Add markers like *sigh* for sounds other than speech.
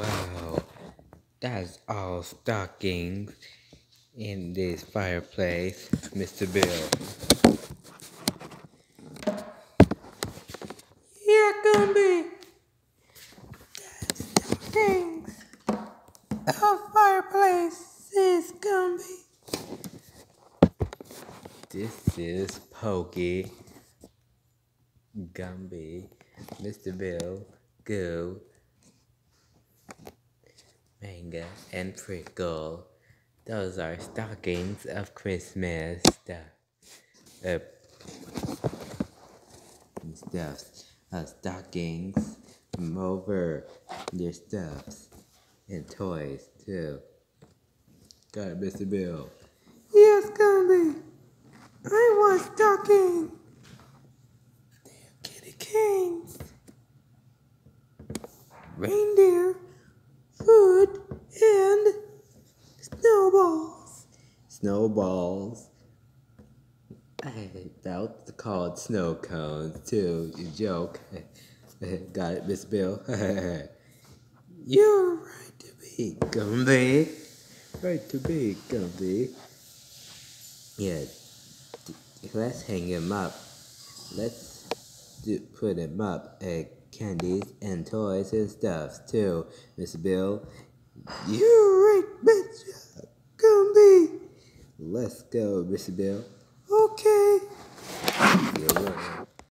Wow, that's all stockings in this fireplace, Mr. Bill. Yeah, Gumby. That's stockings. A fireplace is Gumby. This is Pokey, Gumby, Mr. Bill, Goo, Minga, and Prickle. Those are stockings of Christmas stuff. Uh, stuff. Uh, stockings from over your stuffs and toys too. Got it, Mr. Bill. Yes, Gumby. I want stocking. They're kitty canes. Reindeer, food, and snowballs. I felt called snow cones too. You joke. *laughs* Got it, Miss Bill. *laughs* You're right to be Gumby. Right to be Gumby. Yeah. Let's hang him up. Let's do, put him up. Uh, candies and toys and stuff too, Miss Bill. You're right, Mr. Gumby. Let's go. You're right.